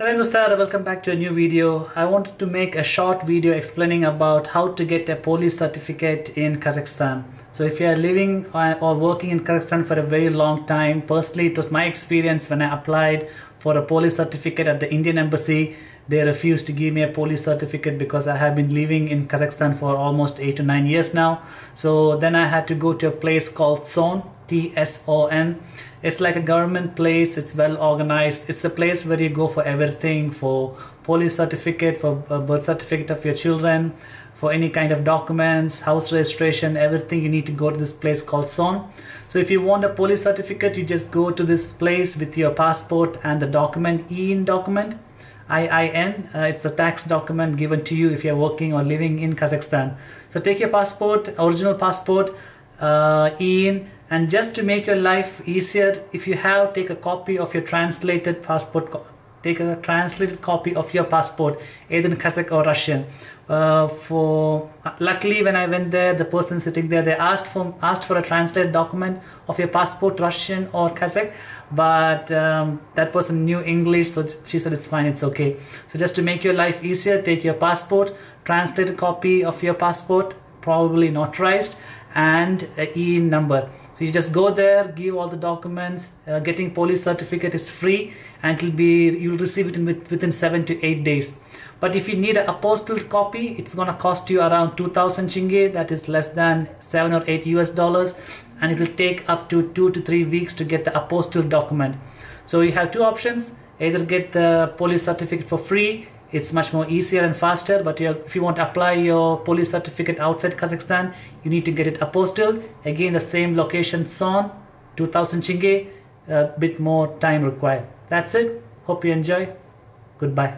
Hello Dostar, welcome back to a new video. I wanted to make a short video explaining about how to get a police certificate in Kazakhstan. So if you are living or working in Kazakhstan for a very long time, personally it was my experience when I applied for a police certificate at the Indian embassy they refused to give me a police certificate because I have been living in Kazakhstan for almost 8 to 9 years now. So then I had to go to a place called TSON, T-S-O-N. It's like a government place, it's well organized. It's the place where you go for everything, for police certificate, for birth certificate of your children, for any kind of documents, house registration, everything you need to go to this place called SON. So if you want a police certificate, you just go to this place with your passport and the document, EIN document IIN. Uh, it's a tax document given to you if you're working or living in Kazakhstan. So take your passport, original passport, uh, in, and just to make your life easier, if you have, take a copy of your translated passport take a translated copy of your passport either in Kazakh or Russian. Uh, for luckily when I went there the person sitting there they asked for asked for a translated document of your passport Russian or Kazakh but um, that person knew English so she said it's fine it's okay. So just to make your life easier take your passport translated copy of your passport probably notarized and E number so you just go there, give all the documents. Uh, getting police certificate is free, and it'll be you'll receive it in within seven to eight days. But if you need a apostilled copy, it's gonna cost you around 2,000 tenge. That is less than seven or eight US dollars, and it will take up to two to three weeks to get the apostilled document. So you have two options: either get the police certificate for free it's much more easier and faster but if you want to apply your police certificate outside Kazakhstan you need to get it apostilled again the same location TSON 2000 tenge a bit more time required. That's it. Hope you enjoy. Goodbye